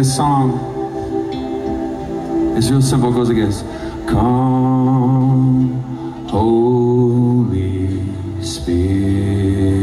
this song it's real simple. It goes like this Come, Holy Spirit,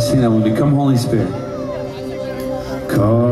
Sing that one. Become Holy Spirit. Come,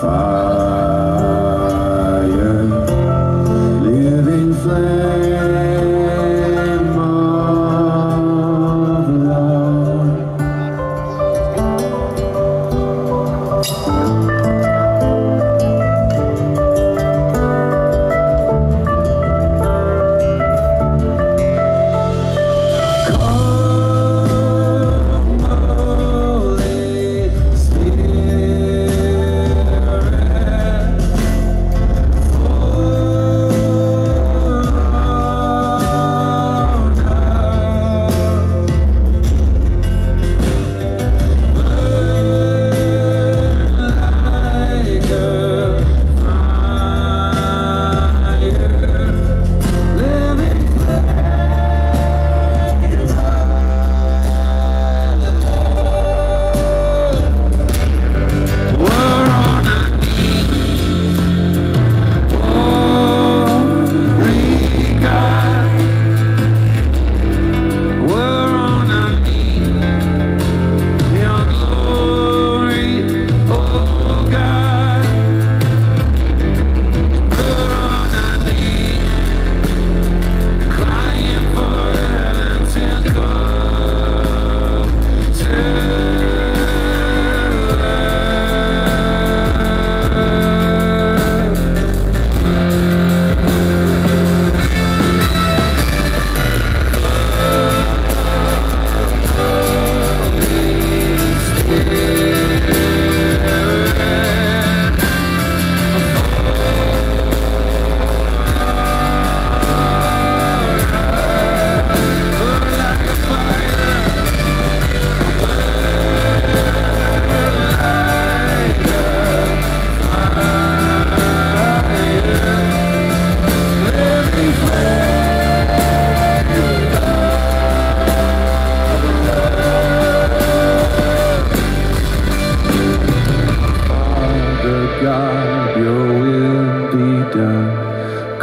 fire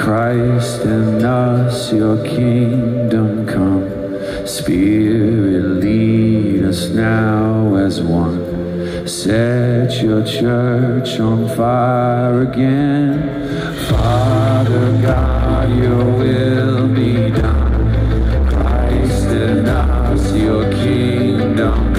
Christ in us, your kingdom come. Spirit, lead us now as one. Set your church on fire again. Father God, your will be done. Christ in us, your kingdom